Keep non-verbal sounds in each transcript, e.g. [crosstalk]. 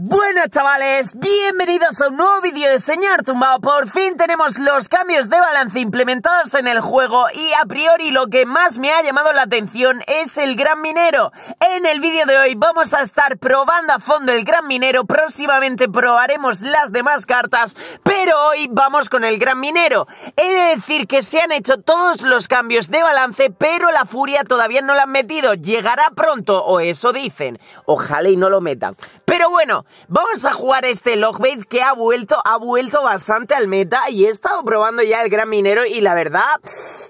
Bueno chavales, bienvenidos a un nuevo vídeo de Señor Tumbao. Por fin tenemos los cambios de balance implementados en el juego y a priori lo que más me ha llamado la atención es el Gran Minero. En el vídeo de hoy vamos a estar probando a fondo el Gran Minero, próximamente probaremos las demás cartas, pero hoy vamos con el Gran Minero. He de decir que se han hecho todos los cambios de balance, pero la Furia todavía no la han metido. Llegará pronto, o eso dicen. Ojalá y no lo metan. Pero bueno, vamos a jugar este Logbait que ha vuelto, ha vuelto bastante al meta y he estado probando ya el Gran Minero y la verdad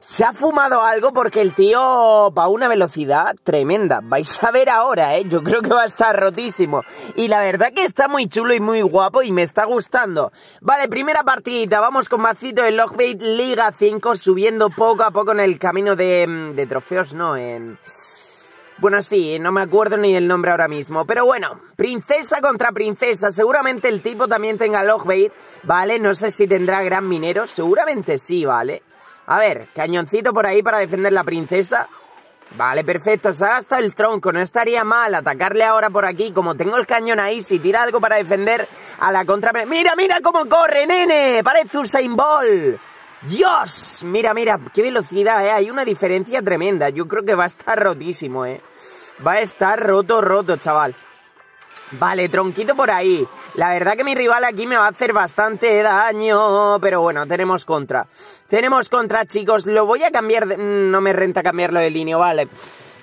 se ha fumado algo porque el tío va a una velocidad tremenda. Vais a ver ahora, ¿eh? Yo creo que va a estar rotísimo. Y la verdad que está muy chulo y muy guapo y me está gustando. Vale, primera partidita, vamos con Macito de Logbait Liga 5 subiendo poco a poco en el camino de, de trofeos, no, en... Bueno, sí, no me acuerdo ni el nombre ahora mismo. Pero bueno, princesa contra princesa. Seguramente el tipo también tenga Logbait, ¿vale? No sé si tendrá gran minero. Seguramente sí, ¿vale? A ver, cañoncito por ahí para defender la princesa. Vale, perfecto. Se ha gastado el tronco. No estaría mal atacarle ahora por aquí. Como tengo el cañón ahí, si tira algo para defender a la contra... ¡Mira, mira cómo corre, nene! Parece Usain Bolt. ¡Dios! Mira, mira, qué velocidad, ¿eh? Hay una diferencia tremenda. Yo creo que va a estar rotísimo, ¿eh? Va a estar roto, roto, chaval. Vale, tronquito por ahí. La verdad que mi rival aquí me va a hacer bastante daño, pero bueno, tenemos contra. Tenemos contra, chicos. Lo voy a cambiar, de... no me renta cambiarlo de línea, vale.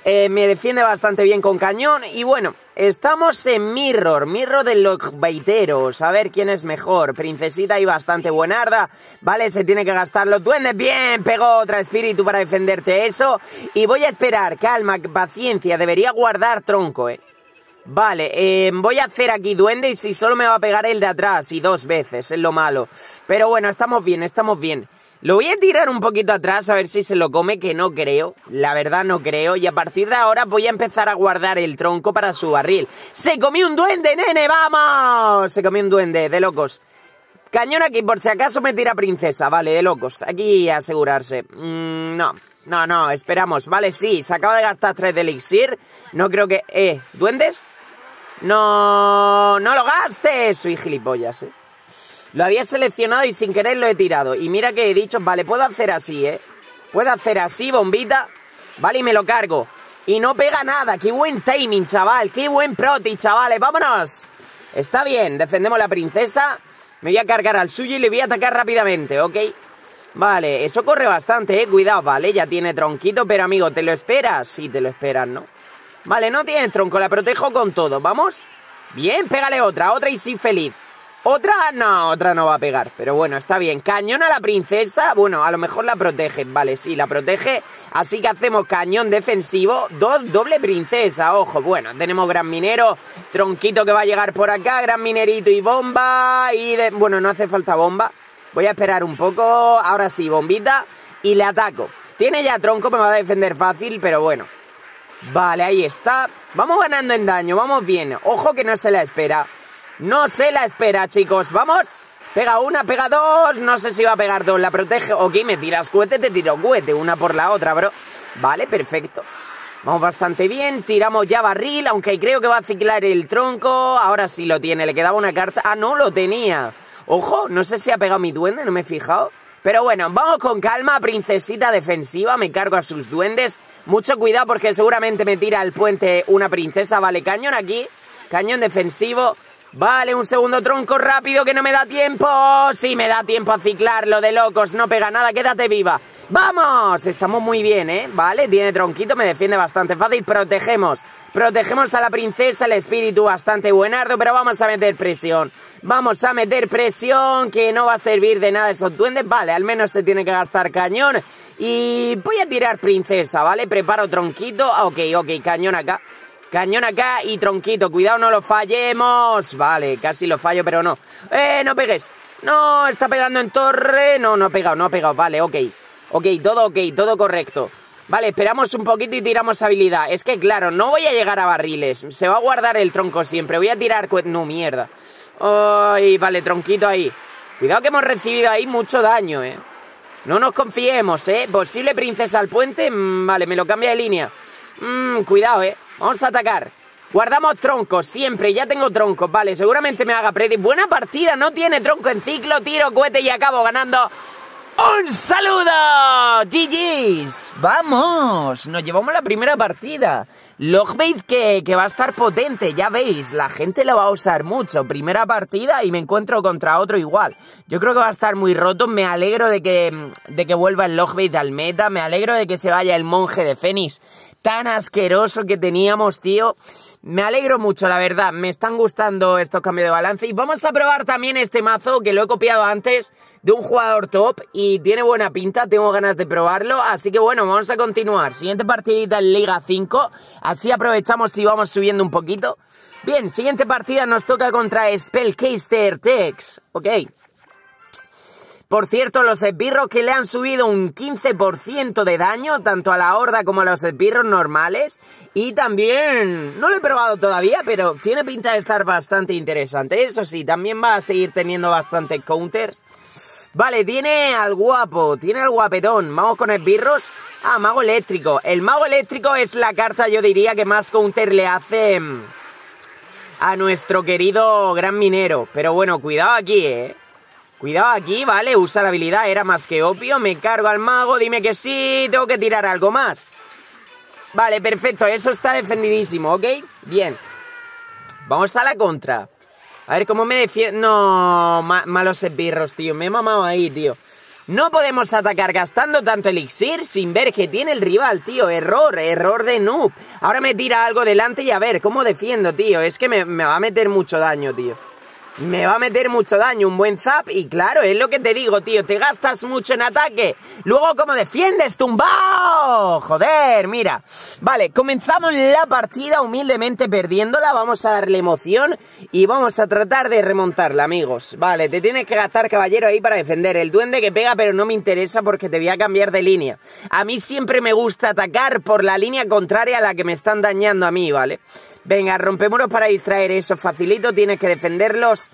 Eh, me defiende bastante bien con cañón y bueno, estamos en Mirror, Mirror de los baiteros, a ver quién es mejor, Princesita y bastante buenarda, vale, se tiene que gastar los duendes, bien, pegó otra espíritu para defenderte eso y voy a esperar, calma, paciencia, debería guardar tronco, eh. Vale, eh, voy a hacer aquí duende y si solo me va a pegar el de atrás y dos veces, es lo malo. Pero bueno, estamos bien, estamos bien. Lo voy a tirar un poquito atrás a ver si se lo come, que no creo. La verdad no creo. Y a partir de ahora voy a empezar a guardar el tronco para su barril. ¡Se comió un duende, nene! ¡Vamos! Se comió un duende, de locos. Cañón aquí, por si acaso me tira princesa. Vale, de locos. Aquí asegurarse. Mm, no, no, no, esperamos. Vale, sí, se acaba de gastar tres de elixir. No creo que... Eh, ¿duendes? No, no lo gastes. Soy gilipollas, eh. Lo había seleccionado y sin querer lo he tirado. Y mira que he dicho, vale, puedo hacer así, ¿eh? Puedo hacer así, bombita. Vale, y me lo cargo. Y no pega nada. Qué buen timing, chaval. Qué buen proti, chavales. ¡Vámonos! Está bien, defendemos la princesa. Me voy a cargar al suyo y le voy a atacar rápidamente, ¿ok? Vale, eso corre bastante, eh. Cuidado, vale, ya tiene tronquito, pero amigo, ¿te lo esperas? Sí, te lo esperas, ¿no? Vale, no tiene tronco, la protejo con todo. ¿Vamos? Bien, pégale otra, otra y sí feliz. ¿Otra? No, otra no va a pegar. Pero bueno, está bien. Cañón a la princesa. Bueno, a lo mejor la protege. Vale, sí, la protege. Así que hacemos cañón defensivo. Dos, doble princesa. Ojo, bueno, tenemos gran minero. Tronquito que va a llegar por acá. Gran minerito y bomba. Y de... Bueno, no hace falta bomba. Voy a esperar un poco. Ahora sí, bombita. Y le ataco. Tiene ya tronco, me va a defender fácil, pero bueno. Vale, ahí está. Vamos ganando en daño, vamos bien. Ojo que no se la espera. No se la espera, chicos. ¡Vamos! Pega una, pega dos. No sé si va a pegar dos. La protege. Ok, me tiras cohete, te tiro cohete. Una por la otra, bro. Vale, perfecto. Vamos bastante bien. Tiramos ya barril, aunque creo que va a ciclar el tronco. Ahora sí lo tiene. Le quedaba una carta. Ah, no, lo tenía. Ojo, no sé si ha pegado mi duende, no me he fijado. Pero bueno, vamos con calma, princesita defensiva, me cargo a sus duendes. Mucho cuidado porque seguramente me tira al puente una princesa. Vale, cañón aquí, cañón defensivo. Vale, un segundo tronco rápido que no me da tiempo. Sí, me da tiempo a ciclarlo de locos. No pega nada, quédate viva. ¡Vamos! Estamos muy bien, ¿eh? Vale, tiene tronquito, me defiende bastante fácil. Protegemos. Protegemos a la princesa, el espíritu bastante buenardo, pero vamos a meter presión. Vamos a meter presión, que no va a servir de nada esos duendes. Vale, al menos se tiene que gastar cañón. Y voy a tirar princesa, ¿vale? Preparo tronquito. Ok, ok, cañón acá. Cañón acá y tronquito. Cuidado, no lo fallemos. Vale, casi lo fallo, pero no. ¡Eh, no pegues! No, está pegando en torre. No, no ha pegado, no ha pegado. Vale, ok. Ok, todo ok, todo correcto. Vale, esperamos un poquito y tiramos habilidad. Es que, claro, no voy a llegar a barriles. Se va a guardar el tronco siempre. Voy a tirar... No, mierda. Ay, vale, tronquito ahí. Cuidado que hemos recibido ahí mucho daño, eh. No nos confiemos, eh. Posible princesa al puente. Mm, vale, me lo cambia de línea. Mmm, cuidado, eh. Vamos a atacar. Guardamos troncos, siempre, ya tengo troncos, vale, seguramente me haga predi. Buena partida, no tiene tronco en ciclo, tiro, cohete y acabo ganando. ¡Un saludo! GG's. Vamos, nos llevamos la primera partida. Logbait que, que va a estar potente, ya veis, la gente lo va a usar mucho. Primera partida y me encuentro contra otro igual. Yo creo que va a estar muy roto, me alegro de que, de que vuelva el Logbait al meta, me alegro de que se vaya el monje de Fénix tan asqueroso que teníamos, tío. Me alegro mucho, la verdad. Me están gustando estos cambios de balance. Y vamos a probar también este mazo que lo he copiado antes de un jugador top y tiene buena pinta. Tengo ganas de probarlo. Así que bueno, vamos a continuar. Siguiente partidita en Liga 5. Así aprovechamos y vamos subiendo un poquito. Bien, siguiente partida nos toca contra Spellcaster Tex. Ok. Por cierto, los esbirros que le han subido un 15% de daño, tanto a la horda como a los esbirros normales. Y también, no lo he probado todavía, pero tiene pinta de estar bastante interesante. Eso sí, también va a seguir teniendo bastantes counters. Vale, tiene al guapo, tiene al guapetón. Vamos con esbirros. Ah, mago eléctrico. El mago eléctrico es la carta, yo diría, que más counter le hace mm, a nuestro querido gran minero. Pero bueno, cuidado aquí, eh. Cuidado aquí, ¿vale? Usa la habilidad, era más que obvio. Me cargo al mago, dime que sí, tengo que tirar algo más. Vale, perfecto, eso está defendidísimo, ¿ok? Bien. Vamos a la contra. A ver, ¿cómo me defiendo? No, malos esbirros, tío. Me he mamado ahí, tío. No podemos atacar gastando tanto elixir sin ver que tiene el rival, tío. Error, error de noob. Ahora me tira algo delante y a ver, ¿cómo defiendo, tío? Es que me, me va a meter mucho daño, tío me va a meter mucho daño un buen zap y claro, es lo que te digo, tío, te gastas mucho en ataque. Luego, ¿cómo defiendes? ¡Tumbao! Joder, mira. Vale, comenzamos la partida humildemente perdiéndola, vamos a darle emoción y vamos a tratar de remontarla, amigos. Vale, te tienes que gastar caballero ahí para defender. El duende que pega, pero no me interesa porque te voy a cambiar de línea. A mí siempre me gusta atacar por la línea contraria a la que me están dañando a mí, ¿vale? Venga, rompemuros para distraer eso, facilito, tienes que defenderlos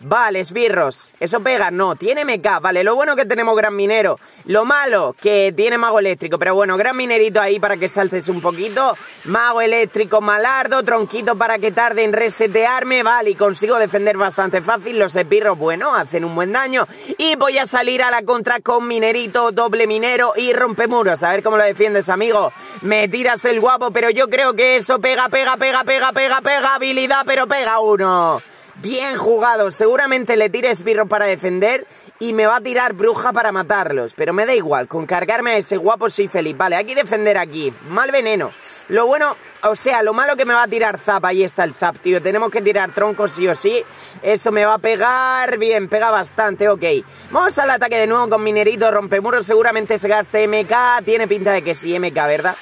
Vale, esbirros. ¿Eso pega? No. Tiene MK. Vale, lo bueno que tenemos gran minero. Lo malo, que tiene mago eléctrico. Pero bueno, gran minerito ahí para que saltes un poquito. Mago eléctrico malardo. Tronquito para que tarde en resetearme. Vale, y consigo defender bastante fácil. Los esbirros, bueno, hacen un buen daño. Y voy a salir a la contra con minerito, doble minero y rompemuros. A ver cómo lo defiendes, amigo. Me tiras el guapo, pero yo creo que eso pega, pega, pega, pega, pega, pega. Habilidad, pero pega uno. Bien jugado, seguramente le tire esbirro para defender y me va a tirar bruja para matarlos. Pero me da igual, con cargarme a ese guapo soy feliz. Vale, hay que defender aquí. Mal veneno. Lo bueno, o sea, lo malo que me va a tirar zap. Ahí está el zap, tío. Tenemos que tirar troncos sí o sí. Eso me va a pegar. Bien, pega bastante, ok. Vamos al ataque de nuevo con Minerito. Rompemuros seguramente se gaste MK. Tiene pinta de que sí, MK, ¿verdad?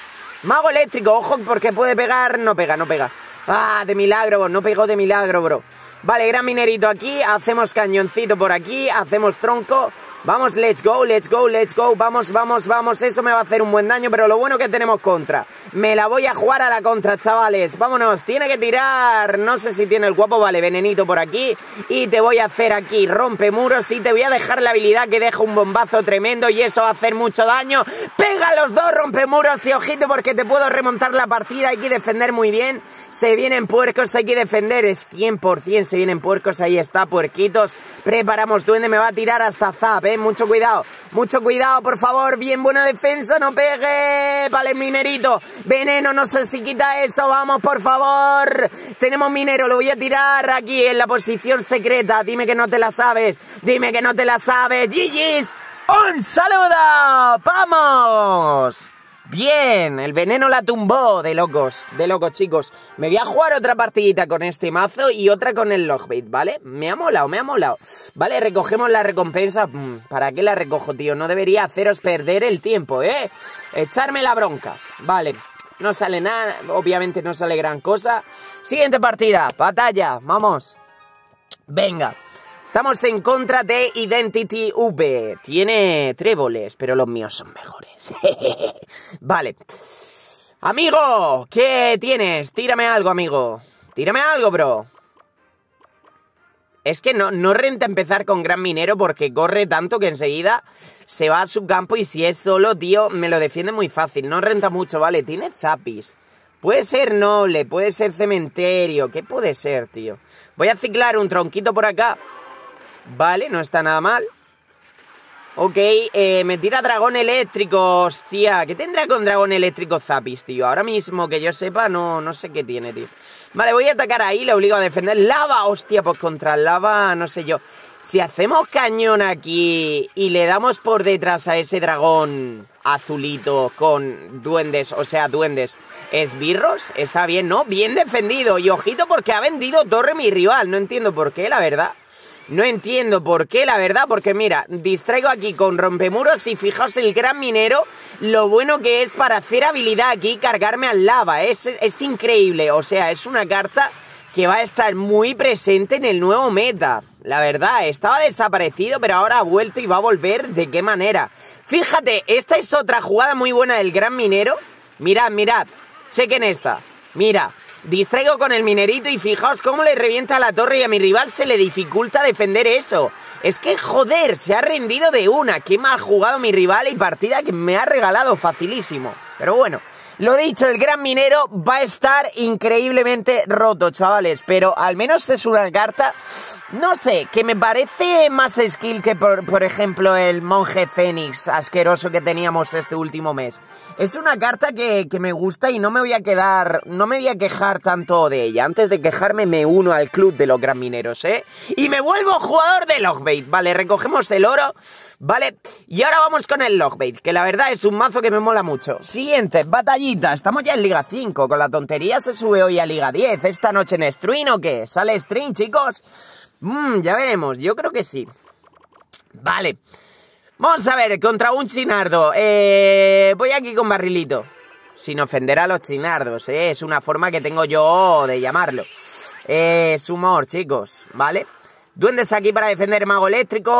Mago eléctrico, ojo, porque puede pegar. No pega, no pega. Ah, de milagro, no pegó de milagro, bro. Vale, gran minerito aquí, hacemos cañoncito por aquí, hacemos tronco. Vamos, let's go, let's go, let's go. Vamos, vamos, vamos. Eso me va a hacer un buen daño, pero lo bueno que tenemos contra. Me la voy a jugar a la contra, chavales. Vámonos, tiene que tirar. No sé si tiene el guapo, vale, venenito por aquí. Y te voy a hacer aquí, rompe muros. Y te voy a dejar la habilidad que deja un bombazo tremendo. Y eso va a hacer mucho daño. Pega los dos rompe muros y ojito porque te puedo remontar la partida. Hay que defender muy bien. Se vienen puercos, hay que defender. Es 100% se vienen puercos. Ahí está, puerquitos. Preparamos, duende me va a tirar hasta zap, eh. Mucho cuidado, mucho cuidado, por favor. Bien, buena defensa, no pegue. Vale, minerito. Veneno, no sé si quita eso. Vamos, por favor. Tenemos minero, lo voy a tirar aquí en la posición secreta. Dime que no te la sabes. Dime que no te la sabes. GG's. ¡Un saludo! ¡Vamos! Bien, el veneno la tumbó de locos, de locos chicos. Me voy a jugar otra partidita con este mazo y otra con el logbait, ¿vale? Me ha molado, me ha molado. Vale, recogemos la recompensa. Mm, ¿Para qué la recojo, tío? No debería haceros perder el tiempo, ¿eh? Echarme la bronca. Vale, no sale nada, obviamente no sale gran cosa. Siguiente partida, batalla, vamos. Venga. Estamos en contra de Identity V. Tiene tréboles, pero los míos son mejores. [laughs] vale. Amigo, ¿qué tienes? Tírame algo, amigo. Tírame algo, bro. Es que no, no renta empezar con Gran Minero porque corre tanto que enseguida se va a su campo y si es solo, tío, me lo defiende muy fácil. No renta mucho, vale. Tiene zapis. Puede ser noble, puede ser cementerio. ¿Qué puede ser, tío? Voy a ciclar un tronquito por acá. Vale, no está nada mal. Ok, eh, me tira dragón eléctrico, hostia. ¿Qué tendrá con dragón eléctrico Zapis, tío? Ahora mismo que yo sepa, no, no sé qué tiene, tío. Vale, voy a atacar ahí, le obligo a defender. ¡Lava! Hostia, pues contra lava, no sé yo. Si hacemos cañón aquí y le damos por detrás a ese dragón azulito con duendes, o sea, duendes, esbirros, está bien, ¿no? Bien defendido. Y ojito porque ha vendido torre mi rival. No entiendo por qué, la verdad. No entiendo por qué, la verdad, porque mira, distraigo aquí con rompemuros y fijaos el gran minero, lo bueno que es para hacer habilidad aquí, cargarme al lava, es, es increíble, o sea, es una carta que va a estar muy presente en el nuevo meta. La verdad, estaba desaparecido, pero ahora ha vuelto y va a volver. ¿De qué manera? Fíjate, esta es otra jugada muy buena del gran minero. Mirad, mirad, chequen esta. Mira, Distraigo con el minerito y fijaos cómo le revienta la torre y a mi rival se le dificulta defender eso. Es que joder, se ha rendido de una. Qué mal jugado mi rival y partida que me ha regalado facilísimo. Pero bueno, lo dicho, el gran minero va a estar increíblemente roto, chavales. Pero al menos es una carta no sé, que me parece más skill que, por, por, ejemplo, el monje Fénix asqueroso que teníamos este último mes. Es una carta que, que, me gusta y no me voy a quedar, no me voy a quejar tanto de ella. Antes de quejarme me uno al club de los gran mineros, ¿eh? Y me vuelvo jugador de Logbait. Vale, recogemos el oro. Vale, y ahora vamos con el Logbait, que la verdad es un mazo que me mola mucho. Siguiente, batallita, estamos ya en Liga 5, con la tontería se sube hoy a Liga 10, esta noche en stream o qué, sale stream chicos. Mmm, ya veremos, yo creo que sí. Vale. Vamos a ver, contra un chinardo. Eh, voy aquí con barrilito. Sin ofender a los chinardos, ¿eh? Es una forma que tengo yo de llamarlo. Es humor, chicos, ¿vale? Duendes aquí para defender mago eléctrico.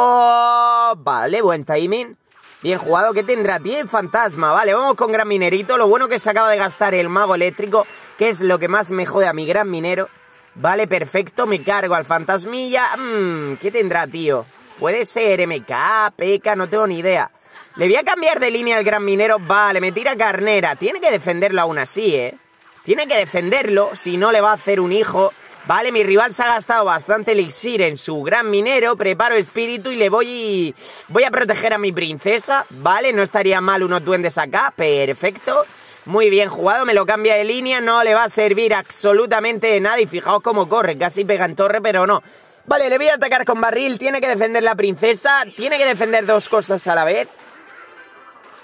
Vale, buen timing. Bien jugado, ¿qué tendrá? Tiene fantasma, vale, vamos con gran minerito. Lo bueno que se acaba de gastar el mago eléctrico, que es lo que más me jode a mi gran minero. Vale, perfecto, me cargo al fantasmilla. Mmm, ¿qué tendrá, tío? Puede ser MK, PK, no tengo ni idea. Le voy a cambiar de línea al gran minero. Vale, me tira carnera. Tiene que defenderlo aún así, ¿eh? Tiene que defenderlo, si no le va a hacer un hijo. Vale, mi rival se ha gastado bastante elixir en su gran minero. Preparo espíritu y le voy... Voy a proteger a mi princesa. Vale, no estaría mal unos duendes acá. Perfecto. Muy bien jugado, me lo cambia de línea, no le va a servir absolutamente de nada y fijaos cómo corre, casi pega en torre, pero no. Vale, le voy a atacar con barril, tiene que defender la princesa, tiene que defender dos cosas a la vez.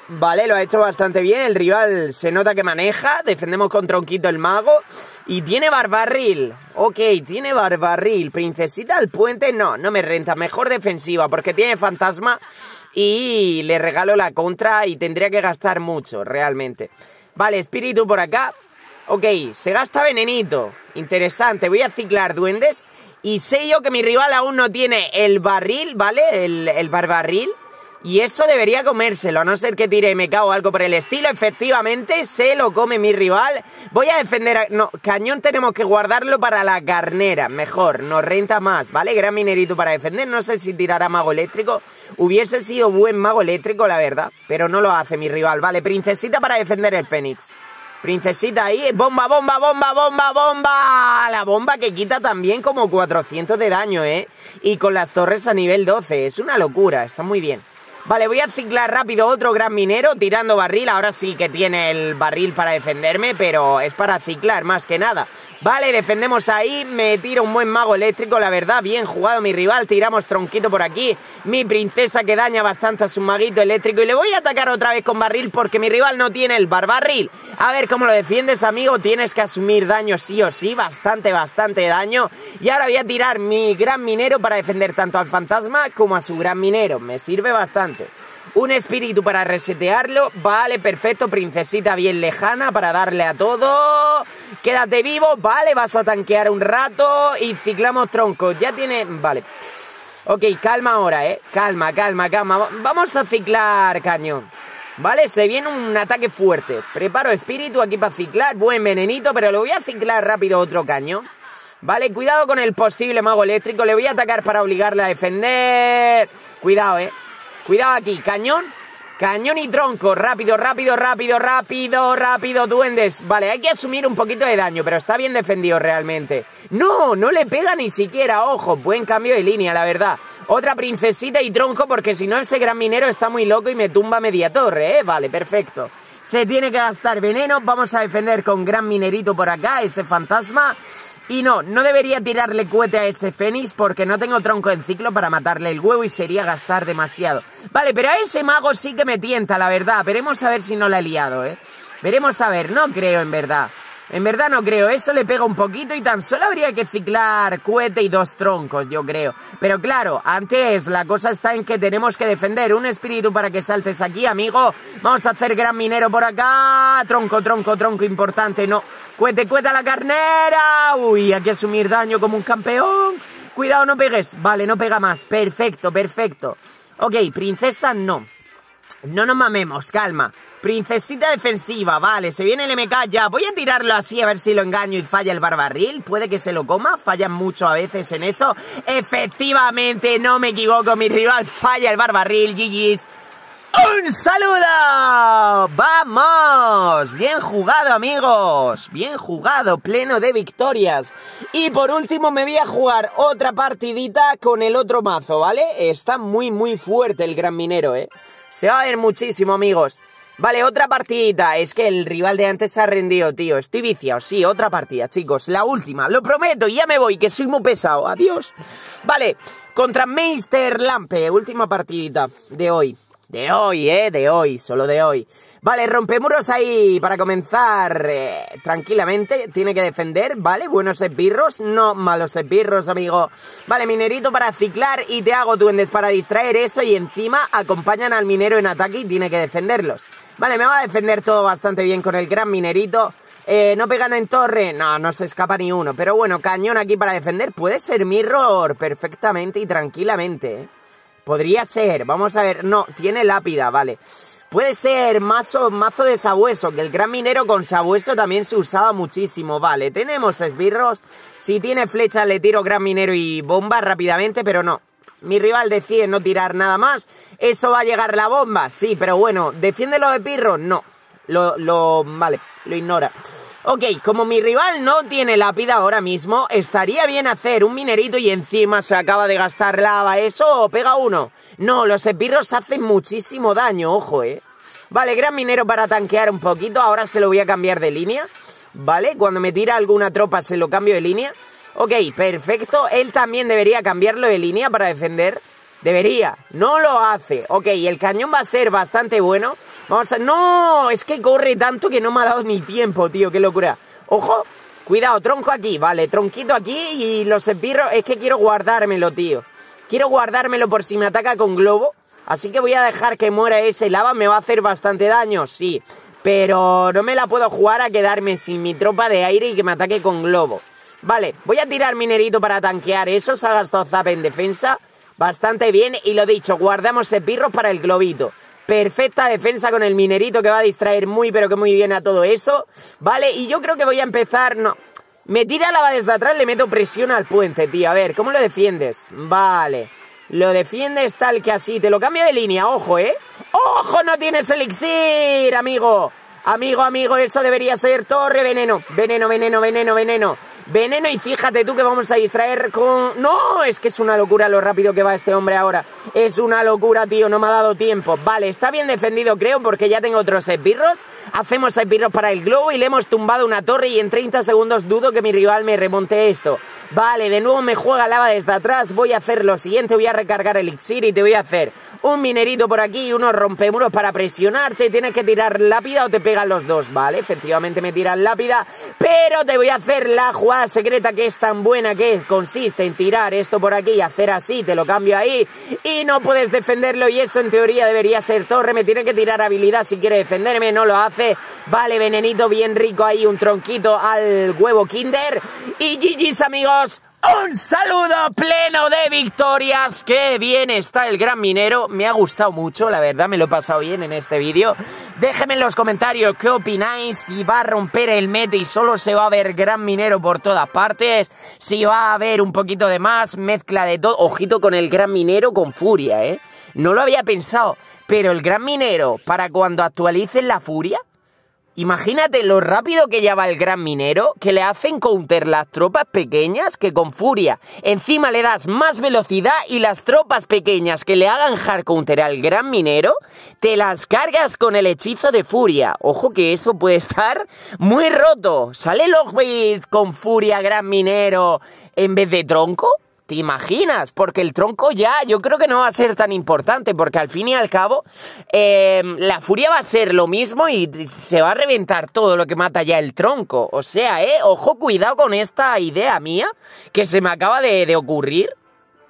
Vale, lo ha hecho bastante bien, el rival se nota que maneja, defendemos con tronquito el mago y tiene barbarril. Ok, tiene barbarril, princesita al puente, no, no me renta, mejor defensiva porque tiene fantasma y le regalo la contra y tendría que gastar mucho, realmente. Vale, espíritu por acá. Ok, se gasta venenito. Interesante, voy a ciclar duendes. Y sé yo que mi rival aún no tiene el barril, ¿vale? El, el barbarril. Y eso debería comérselo, a no ser que tire MK o algo por el estilo. Efectivamente, se lo come mi rival. Voy a defender... A... No, cañón tenemos que guardarlo para la carnera. Mejor, nos renta más, ¿vale? Gran minerito para defender. No sé si tirará mago eléctrico. Hubiese sido buen mago eléctrico, la verdad. Pero no lo hace mi rival. Vale, princesita para defender el Fénix. Princesita ahí, bomba, bomba, bomba, bomba, bomba. La bomba que quita también como 400 de daño, ¿eh? Y con las torres a nivel 12. Es una locura, está muy bien. Vale, voy a ciclar rápido otro gran minero tirando barril. Ahora sí que tiene el barril para defenderme, pero es para ciclar más que nada. Vale, defendemos ahí, me tira un buen mago eléctrico, la verdad, bien jugado mi rival, tiramos tronquito por aquí, mi princesa que daña bastante a su maguito eléctrico. Y le voy a atacar otra vez con barril porque mi rival no tiene el barbarril. A ver cómo lo defiendes, amigo, tienes que asumir daño sí o sí, bastante, bastante daño. Y ahora voy a tirar mi gran minero para defender tanto al fantasma como a su gran minero, me sirve bastante. Un espíritu para resetearlo. Vale, perfecto. Princesita bien lejana para darle a todo. Quédate vivo. Vale, vas a tanquear un rato. Y ciclamos troncos. Ya tiene... Vale. Ok, calma ahora, ¿eh? Calma, calma, calma. Vamos a ciclar cañón. Vale, se viene un ataque fuerte. Preparo espíritu aquí para ciclar. Buen venenito, pero lo voy a ciclar rápido otro cañón. Vale, cuidado con el posible mago eléctrico. Le voy a atacar para obligarle a defender. Cuidado, ¿eh? Cuidado aquí, cañón. Cañón y tronco, rápido, rápido, rápido, rápido, rápido, duendes. Vale, hay que asumir un poquito de daño, pero está bien defendido realmente. No, no le pega ni siquiera, ojo, buen cambio de línea, la verdad. Otra princesita y tronco, porque si no ese gran minero está muy loco y me tumba media torre, ¿eh? Vale, perfecto. Se tiene que gastar veneno, vamos a defender con gran minerito por acá, ese fantasma. Y no, no debería tirarle cohete a ese Fénix porque no tengo tronco en ciclo para matarle el huevo y sería gastar demasiado. Vale, pero a ese mago sí que me tienta, la verdad. Veremos a ver si no la he liado, ¿eh? Veremos a ver, no creo en verdad. En verdad no creo, eso le pega un poquito y tan solo habría que ciclar cohete y dos troncos, yo creo. Pero claro, antes la cosa está en que tenemos que defender un espíritu para que saltes aquí, amigo. Vamos a hacer gran minero por acá. Tronco, tronco, tronco importante, no. Cuete, cuete la carnera. Uy, hay que asumir daño como un campeón. Cuidado, no pegues. Vale, no pega más. Perfecto, perfecto. Ok, princesa no. No nos mamemos, calma. Princesita defensiva, vale, se viene el MK ya. Voy a tirarlo así a ver si lo engaño y falla el barbarril. Puede que se lo coma, fallan mucho a veces en eso. Efectivamente, no me equivoco, mi rival falla el barbarril, GG's. ¡Un saludo! ¡Vamos! Bien jugado, amigos. Bien jugado, pleno de victorias. Y por último me voy a jugar otra partidita con el otro mazo, ¿vale? Está muy, muy fuerte el gran minero, ¿eh? Se va a ver muchísimo, amigos. Vale, otra partidita. Es que el rival de antes se ha rendido, tío. Estoy viciado. Sí, otra partida, chicos. La última. Lo prometo. Ya me voy, que soy muy pesado. Adiós. Vale. Contra Meister Lampe. Última partidita de hoy. De hoy, eh. De hoy. Solo de hoy. Vale, rompemuros ahí para comenzar eh, tranquilamente. Tiene que defender, ¿vale? Buenos esbirros, no malos esbirros, amigo. Vale, minerito para ciclar y te hago duendes para distraer eso y encima acompañan al minero en ataque y tiene que defenderlos. Vale, me va a defender todo bastante bien con el gran minerito. Eh, ¿No pegan en torre? No, no se escapa ni uno. Pero bueno, cañón aquí para defender. Puede ser mirror perfectamente y tranquilamente. ¿eh? Podría ser. Vamos a ver. No, tiene lápida, vale. Puede ser mazo, mazo de sabueso, que el gran minero con sabueso también se usaba muchísimo. Vale, tenemos esbirros. Si tiene flecha le tiro gran minero y bomba rápidamente, pero no. Mi rival decide no tirar nada más. ¿Eso va a llegar la bomba? Sí, pero bueno, ¿defiende lo de Pirro? No. Lo, lo, vale, lo ignora. Ok, como mi rival no tiene lápida ahora mismo, estaría bien hacer un minerito y encima se acaba de gastar lava. ¿Eso pega uno? No, los espirros hacen muchísimo daño, ojo, eh. Vale, gran minero para tanquear un poquito. Ahora se lo voy a cambiar de línea. ¿Vale? Cuando me tira alguna tropa se lo cambio de línea. Ok, perfecto. Él también debería cambiarlo de línea para defender. Debería. No lo hace. Ok, el cañón va a ser bastante bueno. Vamos a... ¡No! Es que corre tanto que no me ha dado ni tiempo, tío. ¡Qué locura! ¡Ojo! Cuidado, tronco aquí. Vale, tronquito aquí y los espirros... Es que quiero guardármelo, tío. Quiero guardármelo por si me ataca con globo. Así que voy a dejar que muera ese lava. Me va a hacer bastante daño, sí. Pero no me la puedo jugar a quedarme sin mi tropa de aire y que me ataque con globo. Vale, voy a tirar minerito para tanquear eso. Se ha gastado zap en defensa. Bastante bien. Y lo dicho, guardamos espirros para el globito. Perfecta defensa con el minerito que va a distraer muy pero que muy bien a todo eso. Vale, y yo creo que voy a empezar... No, me tira lava desde atrás, le meto presión al puente, tío. A ver, ¿cómo lo defiendes? Vale. Lo defiendes tal que así. Te lo cambio de línea, ojo, ¿eh? ¡Ojo! No tienes elixir, amigo. Amigo, amigo, eso debería ser torre veneno. Veneno, veneno, veneno, veneno. Veneno y fíjate tú que vamos a distraer con... ¡No! Es que es una locura lo rápido que va este hombre ahora. Es una locura, tío, no me ha dado tiempo. Vale, está bien defendido, creo, porque ya tengo otros esbirros. Hacemos esbirros para el globo y le hemos tumbado una torre y en 30 segundos dudo que mi rival me remonte esto. Vale, de nuevo me juega lava desde atrás. Voy a hacer lo siguiente, voy a recargar el elixir y te voy a hacer un minerito por aquí unos rompemuros para presionarte. Tienes que tirar lápida o te pegan los dos, ¿vale? Efectivamente me tiran lápida, pero te voy a hacer la jugada secreta que es tan buena que es, consiste en tirar esto por aquí y hacer así, te lo cambio ahí y no puedes defenderlo y eso en teoría debería ser torre. Me tiene que tirar habilidad si quiere defenderme, no lo hace. Vale, venenito bien rico ahí, un tronquito al huevo kinder. Y GG's amigos, un saludo pleno de victorias. Qué bien está el gran minero. Me ha gustado mucho, la verdad, me lo he pasado bien en este vídeo. Déjenme en los comentarios qué opináis. Si va a romper el meta y solo se va a ver gran minero por todas partes. Si va a haber un poquito de más, mezcla de todo. Ojito con el gran minero con furia, ¿eh? No lo había pensado. Pero el gran minero, para cuando actualicen la furia, Imagínate lo rápido que ya va el gran minero, que le hacen counter las tropas pequeñas que con furia. Encima le das más velocidad y las tropas pequeñas que le hagan hard counter al gran minero, te las cargas con el hechizo de furia. Ojo que eso puede estar muy roto. ¿Sale Lockbait con furia gran minero en vez de tronco? ¿Te imaginas? Porque el tronco ya yo creo que no va a ser tan importante, porque al fin y al cabo em, la furia va a ser lo mismo y se va a reventar todo lo que mata ya el tronco. O sea, eh, ojo, cuidado con esta idea mía que se me acaba de, de ocurrir.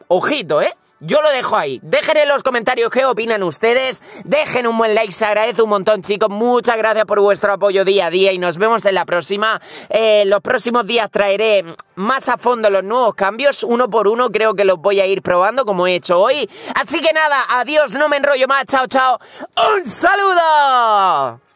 Ojito, eh. Yo lo dejo ahí. Dejen en los comentarios qué opinan ustedes. Dejen un buen like, se agradece un montón, chicos. Muchas gracias por vuestro apoyo día a día y nos vemos en la próxima. Eh, los próximos días traeré más a fondo los nuevos cambios. Uno por uno creo que los voy a ir probando como he hecho hoy. Así que nada, adiós, no me enrollo más. Chao, chao. ¡Un saludo!